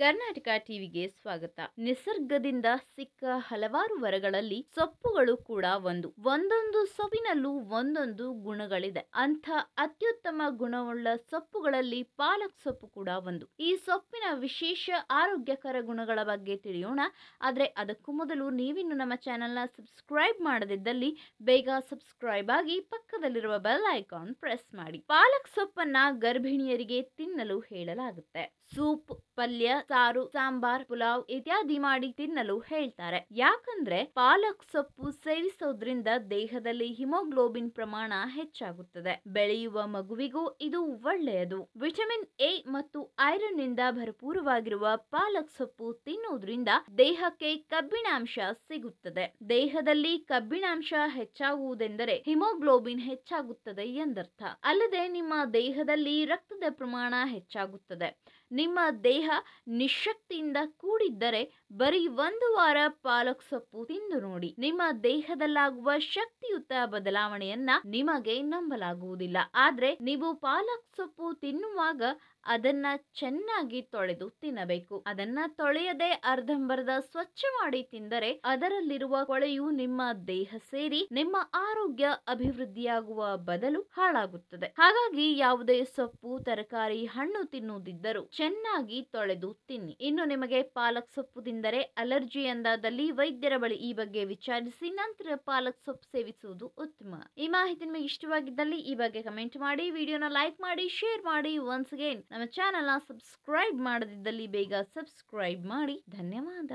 ಕರ್ನಾಟಕ ಟಿವಿಗೆ ಸ್ವಾಗತ. ನಿಸರ್ಗದಿಂದ ಸಿಕ್ಕ ಹಲವಾರು ವರಗಳಲ್ಲಿ ಸೊಪ್ಪುಗಳು ಕೂಡ ಒಂದು. ಒಂದೊಂದು ಸೊಪ್ಪಿನಲ್ಲೂ ಒಂದೊಂದು ಗುಣಗಳಿದೆ. ಅಂಥ ಅತ್ಯುತ್ತಮ ಗುಣವುಳ್ಳ ಸೊಪ್ಪುಗಳಲ್ಲಿ ಪಾಲಕ್ ಸೊಪ್ಪು ಕೂಡ ಒಂದು. ಈ ಸೊಪ್ಪಿನ ವಿಶೇಷ ಆರೋಗ್ಯಕರ ಗುಣಗಳ ಬಗ್ಗೆ ತಿಳಿಯೋಣ. ಆದರೆ ಅದಕ್ಕೂ ಮೊದಲು ನೀವಿನ್ನು ನಮ್ಮ ಚಾನೆಲ್ನ ಸಬ್ಸ್ಕ್ರೈಬ್ ಮಾಡದಿದ್ದಲ್ಲಿ ಬೇಗ ಸಬ್ಸ್ಕ್ರೈಬ್ ಆಗಿ ಪಕ್ಕದಲ್ಲಿರುವ ಬೆಲ್ ಐಕಾನ್ ಪ್ರೆಸ್ ಮಾಡಿ. ಪಾಲಕ್ ಸೊಪ್ಪನ್ನ ಗರ್ಭಿಣಿಯರಿಗೆ ತಿನ್ನಲು ಹೇಳಲಾಗುತ್ತೆ. ಸೂಪ್, ಪಲ್ಯ ಸಾರು, ಸಾಂಬಾರ್, ಪುಲಾವ್ ಇತ್ಯಾದಿ ಮಾಡಿ ತಿನ್ನಲು ಹೇಳ್ತಾರೆ. ಯಾಕಂದ್ರೆ ಪಾಲಕ್ ಸೊಪ್ಪು ಸೇವಿಸೋದ್ರಿಂದ ದೇಹದಲ್ಲಿ ಹಿಮೋಗ್ಲೋಬಿನ್ ಪ್ರಮಾಣ ಹೆಚ್ಚಾಗುತ್ತದೆ. ಬೆಳೆಯುವ ಮಗುವಿಗೂ ಇದು ಒಳ್ಳೆಯದು. ವಿಟಮಿನ್ ಎ ಮತ್ತು ಐರನ್ನಿಂದ ಭರಪೂರವಾಗಿರುವ ಪಾಲಕ್ ಸೊಪ್ಪು ತಿನ್ನುವುದರಿಂದ ದೇಹಕ್ಕೆ ಕಬ್ಬಿಣಾಂಶ ಸಿಗುತ್ತದೆ. ದೇಹದಲ್ಲಿ ಕಬ್ಬಿಣಾಂಶ ಹೆಚ್ಚಾಗುವುದೆಂದರೆ ಹಿಮೋಗ್ಲೋಬಿನ್ ಹೆಚ್ಚಾಗುತ್ತದೆ ಎಂದರ್ಥ. ಅಲ್ಲದೆ ನಿಮ್ಮ ದೇಹದಲ್ಲಿ ರಕ್ತದ ಪ್ರಮಾಣ ಹೆಚ್ಚಾಗುತ್ತದೆ. ನಿಮ್ಮ ದೇಹ ನಿಶಕ್ತಿಯಿಂದ ಕೂಡಿದ್ದರೆ ಬರೀ ಒಂದು ವಾರ ಪಾಲಕ್ ಸೊಪ್ಪು ತಿಂದು ನೋಡಿ. ನಿಮ್ಮ ದೇಹದಲ್ಲಾಗುವ ಶಕ್ತಿಯುತ ಬದಲಾವಣೆಯನ್ನ ನಿಮಗೆ ನಂಬಲಾಗುವುದಿಲ್ಲ. ಆದ್ರೆ ನೀವು ಪಾಲಕ್ ಸೊಪ್ಪು ತಿನ್ನುವಾಗ ಅದನ್ನ ಚೆನ್ನಾಗಿ ತೊಳೆದು ತಿನ್ನಬೇಕು. ಅದನ್ನ ತೊಳೆಯದೆ ಅರ್ಧಂಬರ್ಧ ಸ್ವಚ್ಛ ಮಾಡಿ ತಿಂದರೆ ಅದರಲ್ಲಿರುವ ಕೊಳೆಯು ನಿಮ್ಮ ದೇಹ ಸೇರಿ ನಿಮ್ಮ ಆರೋಗ್ಯ ಅಭಿವೃದ್ಧಿಯಾಗುವ ಬದಲು ಹಾಳಾಗುತ್ತದೆ. ಹಾಗಾಗಿ ಯಾವುದೇ ಸೊಪ್ಪು, ತರಕಾರಿ, ಹಣ್ಣು ತಿನ್ನುವುದಿದ್ದರೂ ಚೆನ್ನಾಗಿ ತೊಳೆದು ತಿನ್ನಿ. ಇನ್ನು ನಿಮಗೆ ಪಾಲಕ್ ಸೊಪ್ಪು ತಿಂದರೆ ಅಲರ್ಜಿ ಎಂದಾದಲ್ಲಿ ವೈದ್ಯರ ಬಳಿ ಈ ಬಗ್ಗೆ ವಿಚಾರಿಸಿ, ನಂತರ ಪಾಲಕ್ ಸೊಪ್ಪು ಸೇವಿಸುವುದು ಉತ್ತಮ. ಈ ಮಾಹಿತಿ ನಿಮಗೆ ಇಷ್ಟವಾಗಿದ್ದಲ್ಲಿ ಈ ಬಗ್ಗೆ ಕಮೆಂಟ್ ಮಾಡಿ, ವಿಡಿಯೋನ ಲೈಕ್ ಮಾಡಿ, ಶೇರ್ ಮಾಡಿ. ಒನ್ಸ್ ಅಗೇನ್ ನಮ್ಮ ಚಾನೆಲ್ನ ಸಬ್ಸ್ಕ್ರೈಬ್ ಮಾಡದಿದ್ದಲ್ಲಿ ಬೇಗ ಸಬ್ಸ್ಕ್ರೈಬ್ ಮಾಡಿ. ಧನ್ಯವಾದ.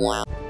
Wow.